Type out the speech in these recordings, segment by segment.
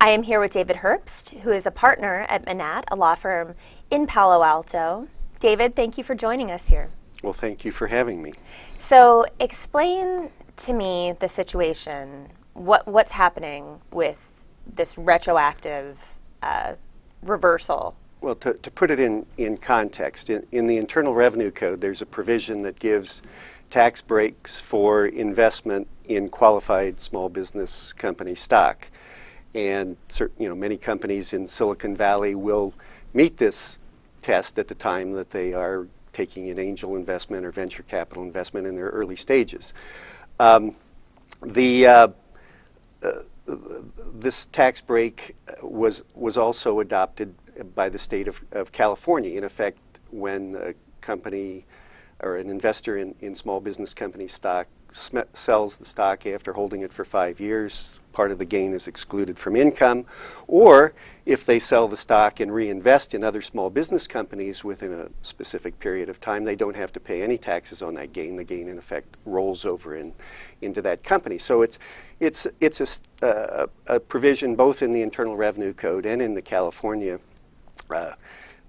I am here with David Herbst, who is a partner at Manatt, a law firm in Palo Alto. David, thank you for joining us here. Well, thank you for having me. So, explain to me the situation. What what's happening with this retroactive uh, reversal? Well, to, to put it in, in context, in, in the Internal Revenue Code, there's a provision that gives tax breaks for investment in qualified small business company stock. And you know, many companies in Silicon Valley will meet this test at the time that they are taking an angel investment or venture capital investment in their early stages. Um, the uh, uh, this tax break was was also adopted by the state of, of California. In effect, when a company or an investor in, in small business company stock sells the stock after holding it for five years, part of the gain is excluded from income. Or if they sell the stock and reinvest in other small business companies within a specific period of time, they don't have to pay any taxes on that gain. The gain, in effect, rolls over in, into that company. So it's, it's, it's a, uh, a provision both in the Internal Revenue Code and in the California. Uh,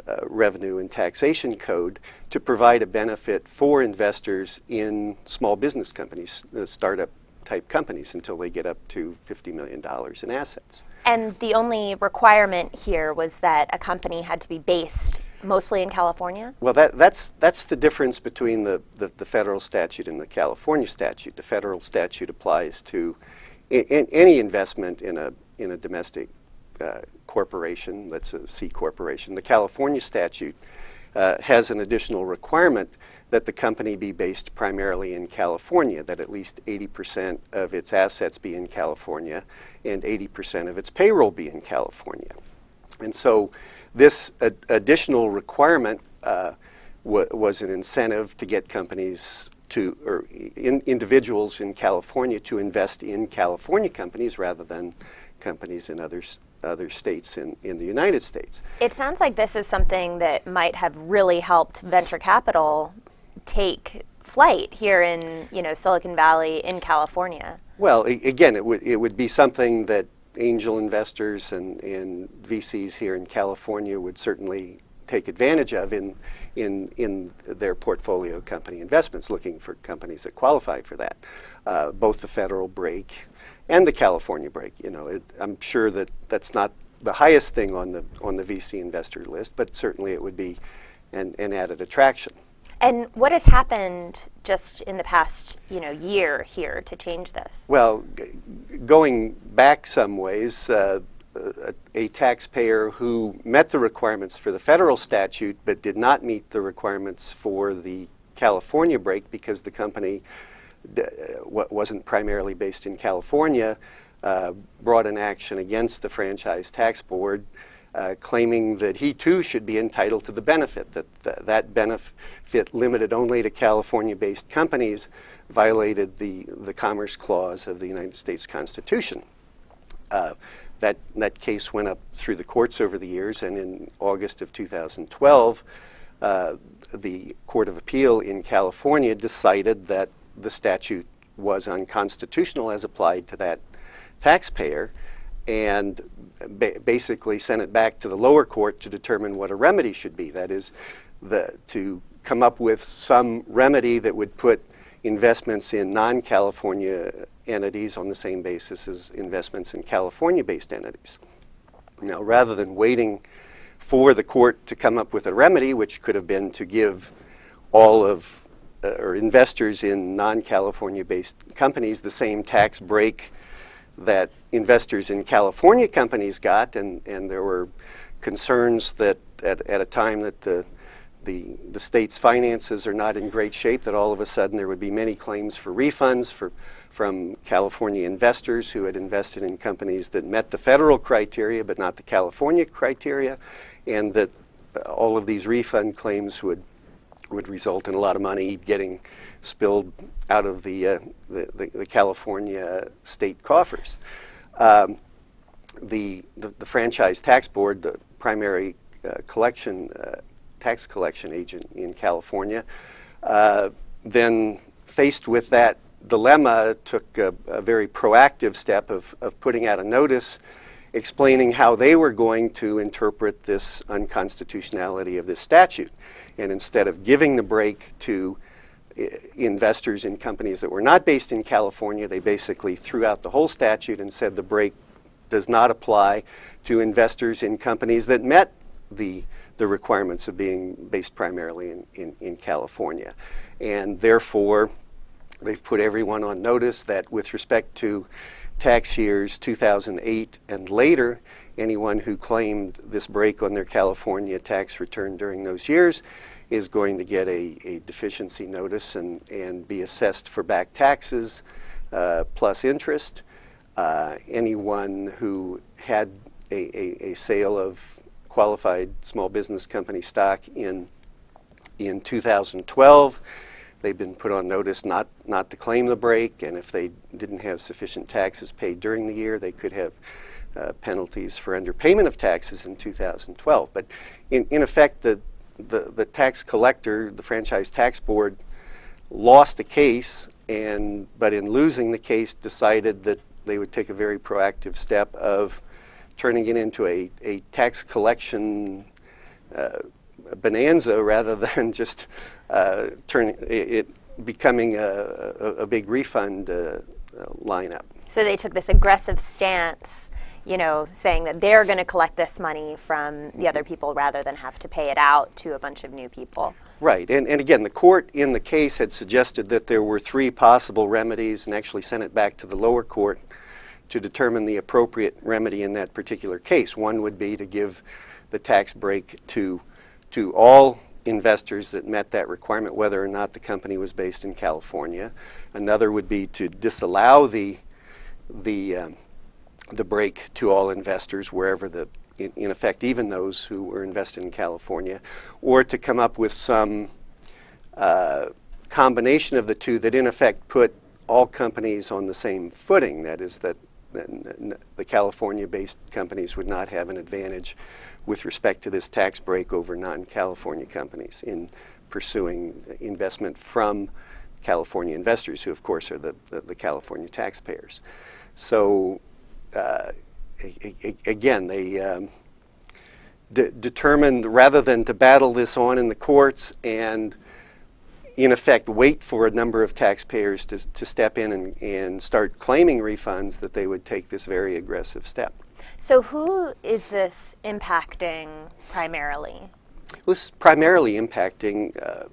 uh, revenue and taxation code to provide a benefit for investors in small business companies, uh, startup type companies, until they get up to $50 million in assets. And the only requirement here was that a company had to be based mostly in California? Well, that, that's, that's the difference between the, the, the, federal statute and the California statute. The federal statute applies to in, in any investment in a, in a domestic uh, corporation, that's a C corporation. The California statute uh, has an additional requirement that the company be based primarily in California, that at least 80% of its assets be in California and 80% of its payroll be in California. And so this ad- additional requirement uh, was an incentive to get companies to, or in, individuals in California to invest in California companies rather than companies in other, other states in, in the United States. It sounds like this is something that might have really helped venture capital take flight here in you know Silicon Valley in California. Well, again, it would it would be something that angel investors and, and VCs here in California would certainly take advantage of in, in, in their portfolio company investments, looking for companies that qualify for that. Uh, both the federal break and the California break. You know, it, I'm sure that that's not the highest thing on the on the VC investor list, but certainly it would be an, an added attraction. And what has happened just in the past, you know, year here to change this? Well, going back some ways, uh, a, a, taxpayer who met the requirements for the federal statute but did not meet the requirements for the California break because the company wasn't primarily based in California, uh, brought an action against the Franchise Tax Board, uh, claiming that he too should be entitled to the benefit, that th- that benefit limited only to California based companies violated the, the Commerce Clause of the United States Constitution. Uh, that, that case went up through the courts over the years, and in August of 2012, uh, the Court of Appeal in California decided that the statute was unconstitutional as applied to that taxpayer and ba- basically sent it back to the lower court to determine what a remedy should be. That is, the, to come up with some remedy that would put investments in non California entities on the same basis as investments in California based entities. Now, rather than waiting for the court to come up with a remedy, which could have been to give all of uh, or investors in non-California based companies the same tax break that investors in California companies got, and, and there were concerns that at, at a time that the, the, the state's finances are not in great shape, that all of a sudden there would be many claims for refunds for, from California investors who had invested in companies that met the federal criteria but not the California criteria, and that all of these refund claims would would result in a lot of money getting spilled out of the, uh, the, the, the, California state coffers. Um, the, the, the, Franchise Tax Board, the primary uh, collection, uh, tax collection agent in California, uh, then faced with that dilemma, took a, a, very proactive step of, of putting out a notice explaining how they were going to interpret this unconstitutionality of this statute. And instead of giving the break to eh, investors in companies that were not based in California, they basically threw out the whole statute and said the break does not apply to investors in companies that met the, the requirements of being based primarily in, in, in California. And therefore, they've put everyone on notice that with respect to tax years 2008 and later, anyone who claimed this break on their California tax return during those years is going to get a, a deficiency notice and, and be assessed for back taxes uh, plus interest. Uh, anyone who had a, a, a, sale of qualified small business company stock in, in 2012, they've been put on notice not, not to claim the break, and if they didn't have sufficient taxes paid during the year, they could have uh, penalties for underpayment of taxes in 2012. But in, in effect, the, the, the tax collector, the Franchise Tax Board, lost a case, and but in losing the case, decided that they would take a very proactive step of turning it into a, a tax collection uh, bonanza rather than just uh, turn it, it becoming a, a, a, big refund uh, lineup. So they took this aggressive stance you know, saying that they're going to collect this money from the other people rather than have to pay it out to a bunch of new people. Right. And, and again, the court in the case had suggested that there were three possible remedies and actually sent it back to the lower court to determine the appropriate remedy in that particular case. One would be to give the tax break to, to all investors that met that requirement, whether or not the company was based in California. Another would be to disallow the, the um, the break to all investors wherever the in, in, effect even those who were invested in California or to come up with some uh, combination of the two that in effect put all companies on the same footing that is that the California-based companies would not have an advantage with respect to this tax break over non-California companies in pursuing investment from California investors, who of course are the, the, the California taxpayers. So uh, again, they um, determined rather than to battle this on in the courts and in effect wait for a number of taxpayers to, to step in and, and start claiming refunds that they would take this very aggressive step. So who is this impacting primarily? This is primarily impacting uh,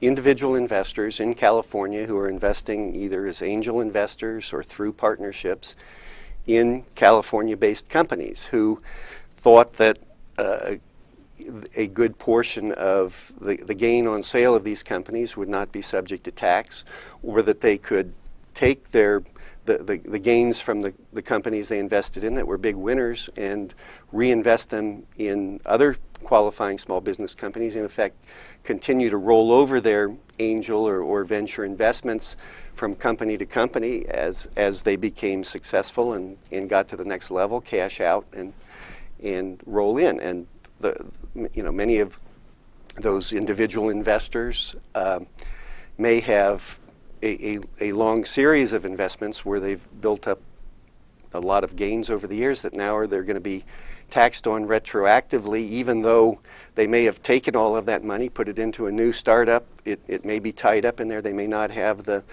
individual investors in California who are investing either as angel investors or through partnerships in California-based companies who thought that uh, a good portion of the, the gain on sale of these companies would not be subject to tax or that they could take their the, the, the, gains from the, the companies they invested in that were big winners and reinvest them in other qualifying small business companies, in effect, continue to roll over their angel or, or venture investments from company to company as, as they became successful and, and got to the next level, cash out and, and roll in. And the, you know, many of those individual investors um, may have a, a, a, long series of investments where they've built up a lot of gains over the years that now are they're going to be taxed on retroactively, even though they may have taken all of that money, put it into a new startup. It, it may be tied up in there. They may not have the,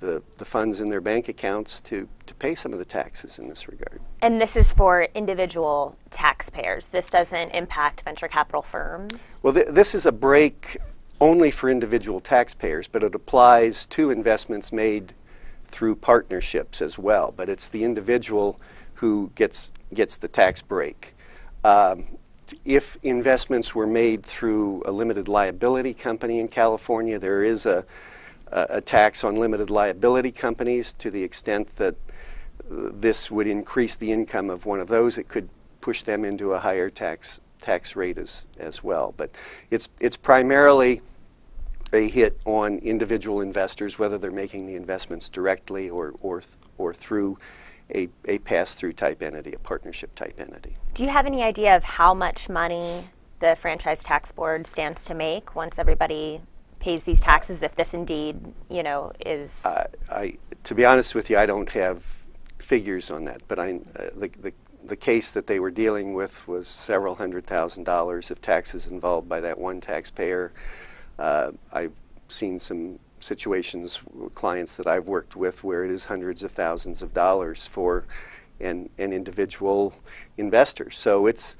the, the funds in their bank accounts to, to pay some of the taxes in this regard. And this is for individual taxpayers. This doesn't impact venture capital firms? Well, th this is a break only for individual taxpayers, but it applies to investments made through partnerships as well. But it's the individual who gets, gets the tax break. Um, if investments were made through a limited liability company in California, there is a, a tax on limited liability companies to the extent that this would increase the income of one of those. It could push them into a higher tax tax rate as, as well. But it's, it's primarily a hit on individual investors, whether they're making the investments directly or, or, or through a, a pass-through type entity, a partnership type entity. Do you have any idea of how much money the Franchise Tax Board stands to make once everybody pays these taxes, if this indeed, you know, is? Uh, I, to be honest with you, I don't have figures on that, but I, uh, the, the, the case that they were dealing with was several hundred thousand dollars of taxes involved by that one taxpayer. Uh, I've seen some situations, clients that I've worked with, where it is hundreds of thousands of dollars for an, an individual investor. So it's,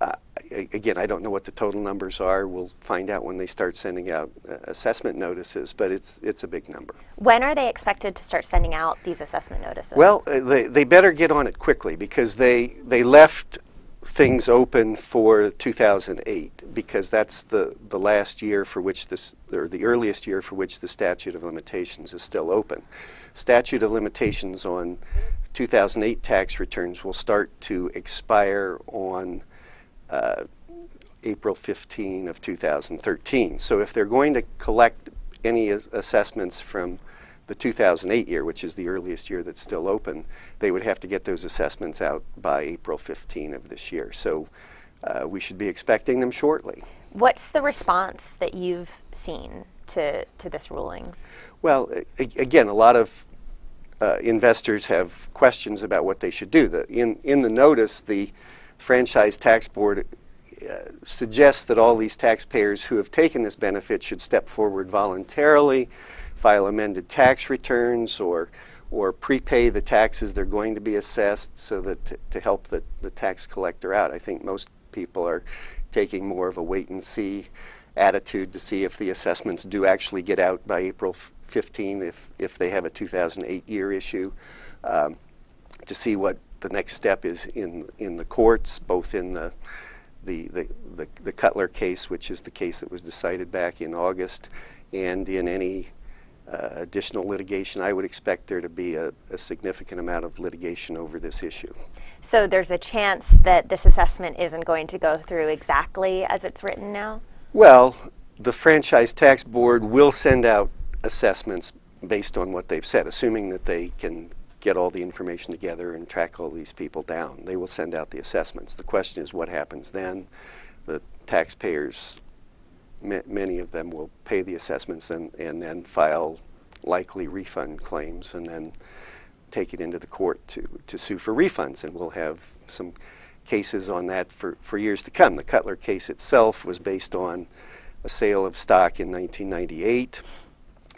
uh, again, I don't know what the total numbers are. We'll find out when they start sending out uh, assessment notices, but it's, it's a big number. When are they expected to start sending out these assessment notices? Well, uh, they, they better get on it quickly because they, they left things open for 2008 because that's the, the last year for which this, or the earliest year for which the statute of limitations is still open. Statute of limitations on 2008 tax returns will start to expire on uh, April 15 of 2013. So if they're going to collect any assessments from the 2008 year, which is the earliest year that's still open, they would have to get those assessments out by April 15 of this year. So uh, we should be expecting them shortly. What's the response that you've seen to, to this ruling? Well, again, a lot of uh, investors have questions about what they should do. The, in, in the notice, the Franchise Tax Board uh, suggests that all these taxpayers who have taken this benefit should step forward voluntarily file amended tax returns or or prepay the taxes they're going to be assessed so that to, help the, the tax collector out. I think most people are taking more of a wait and see attitude to see if the assessments do actually get out by April 15 if, if they have a 2008 year issue, um, to see what the next step is in, in the courts, both in the, the, the, the, the Cutler case, which is the case that was decided back in August, and in any uh, additional litigation. I would expect there to be a, a, significant amount of litigation over this issue. So there's a chance that this assessment isn't going to go through exactly as it's written now? Well, the Franchise Tax Board will send out assessments based on what they've said, assuming that they can get all the information together and track all these people down. They will send out the assessments. The question is what happens then. The taxpayers many of them will pay the assessments and, and then file likely refund claims and then take it into the court to, to sue for refunds. And we'll have some cases on that for, for years to come. The Cutler case itself was based on a sale of stock in 1998.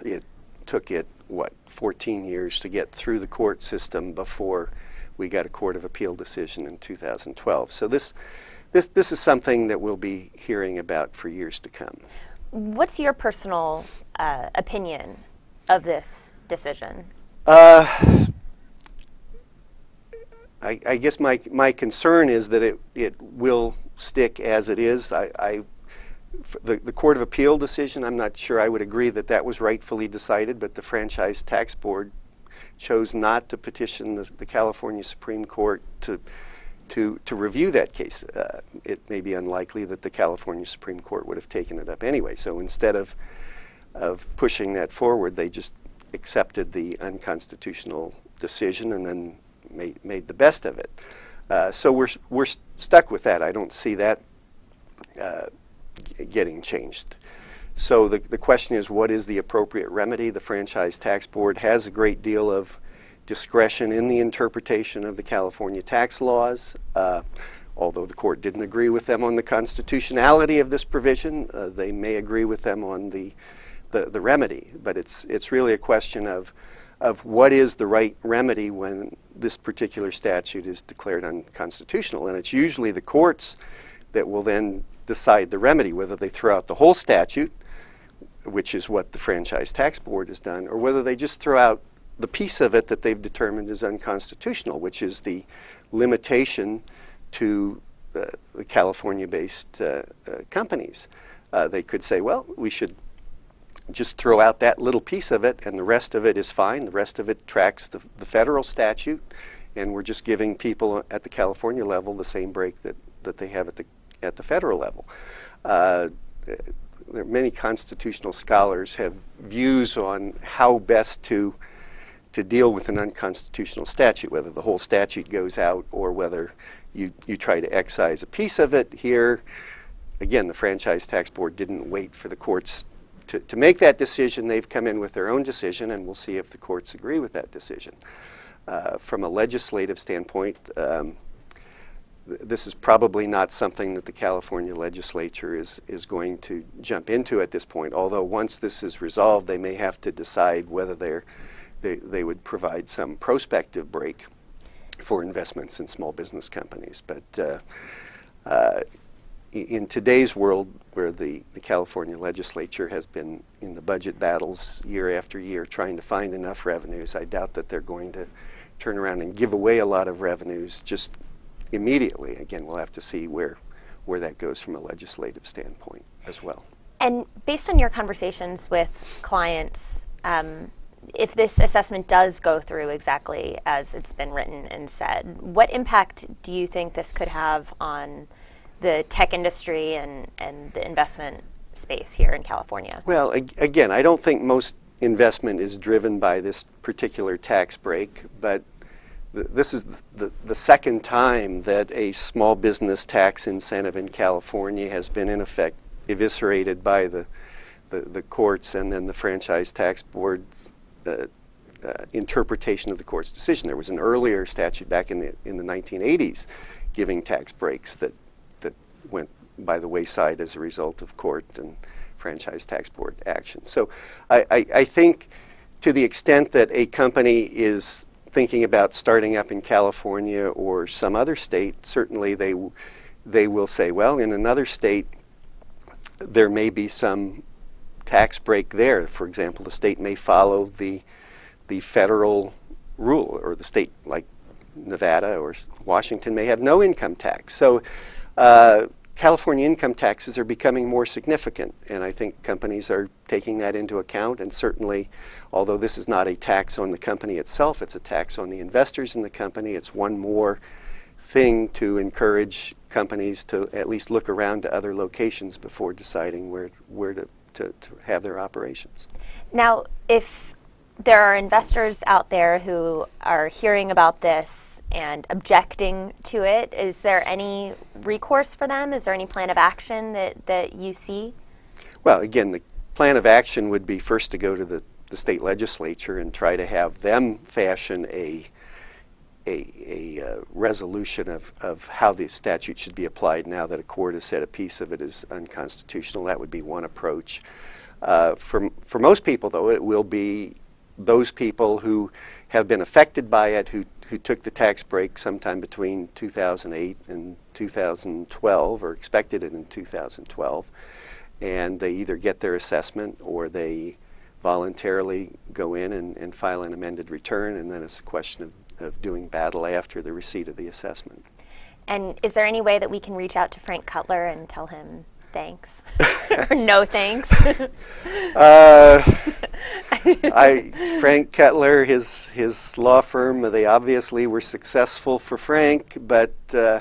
It took it, what, 14 years to get through the court system before we got a Court of Appeal decision in 2012. So this this, this is something that we'll be hearing about for years to come. What's your personal uh, opinion of this decision? Uh, I, I, guess my, my concern is that it, it will stick as it is. I, I the, the Court of Appeal decision, I'm not sure I would agree that that was rightfully decided, but the Franchise Tax Board chose not to petition the, the California Supreme Court to to, to review that case. Uh, it may be unlikely that the California Supreme Court would have taken it up anyway. So instead of, of pushing that forward, they just accepted the unconstitutional decision and then made, made the best of it. Uh, so we're, we're stuck with that. I don't see that uh, getting changed. So the, the question is, what is the appropriate remedy? The Franchise Tax Board has a great deal of discretion in the interpretation of the California tax laws. Uh, although the court didn't agree with them on the constitutionality of this provision, uh, they may agree with them on the, the, the, remedy. But it's, it's really a question of, of what is the right remedy when this particular statute is declared unconstitutional. And it's usually the courts that will then decide the remedy, whether they throw out the whole statute, which is what the Franchise Tax Board has done, or whether they just throw out the piece of it that they've determined is unconstitutional, which is the limitation to uh, the California-based uh, uh, companies. Uh, they could say, well, we should just throw out that little piece of it, and the rest of it is fine. The rest of it tracks the, the federal statute, and we're just giving people at the California level the same break that, that they have at the, at the federal level. Uh, many constitutional scholars have views on how best to to deal with an unconstitutional statute, whether the whole statute goes out or whether you, you try to excise a piece of it. Here, again, the Franchise Tax Board didn't wait for the courts to, to make that decision. They've come in with their own decision, and we'll see if the courts agree with that decision. Uh, from a legislative standpoint, um, this is probably not something that the California legislature is, is going to jump into at this point. Although once this is resolved, they may have to decide whether they're, they, they would provide some prospective break for investments in small business companies. But uh, uh, in today's world, where the, the California legislature has been in the budget battles year after year trying to find enough revenues, I doubt that they're going to turn around and give away a lot of revenues just immediately. Again, we'll have to see where, where that goes from a legislative standpoint as well. And based on your conversations with clients, um, if this assessment does go through exactly as it's been written and said, what impact do you think this could have on the tech industry and, and the investment space here in California? Well, ag- again, I don't think most investment is driven by this particular tax break, but this is the, the second time that a small business tax incentive in California has been, in effect, eviscerated by the, the, the courts and then the Franchise Tax Board's uh, uh, interpretation of the court's decision. There was an earlier statute back in the, in the 1980s giving tax breaks that, that went by the wayside as a result of court and franchise tax board action. So I, I, I think to the extent that a company is thinking about starting up in California or some other state, certainly they, they will say, well, in another state, there may be some tax break there. For example, the state may follow the, the federal rule, or the state, like Nevada or Washington, may have no income tax. So uh, California income taxes are becoming more significant, and I think companies are taking that into account. And certainly, although this is not a tax on the company itself, it's a tax on the investors in the company. It's one more thing to encourage companies to at least look around to other locations before deciding where, where to, to, to have their operations. Now, if there are investors out there who are hearing about this and objecting to it, is there any recourse for them? Is there any plan of action that, that you see? Well, again, the plan of action would be first to go to the, the state legislature and try to have them fashion a, a, a uh, resolution of, of how the statute should be applied now that a court has said a piece of it is unconstitutional. That would be one approach. Uh, for, for most people, though, it will be those people who have been affected by it, who, who took the tax break sometime between 2008 and 2012, or expected it in 2012 and they either get their assessment or they voluntarily go in and, and file an amended return, and then it's a question of, of doing battle after the receipt of the assessment. And is there any way that we can reach out to Frank Cutler and tell him thanks or no thanks? Uh, I, Frank Cutler, his, his law firm, they obviously were successful for Frank, but uh,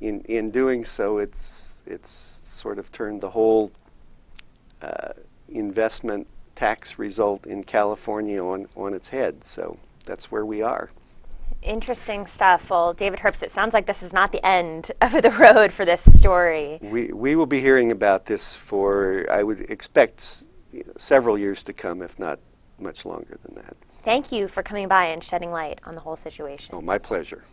in, in doing so, it's, it's sort of turned the whole uh, investment tax result in California on, on its head. So that's where we are. Interesting stuff. Well, David Herbst, it sounds like this is not the end of the road for this story. We, we will be hearing about this for, I would expect, s- you know, several years to come, if not much longer than that. Thank you for coming by and shedding light on the whole situation. Oh, my pleasure.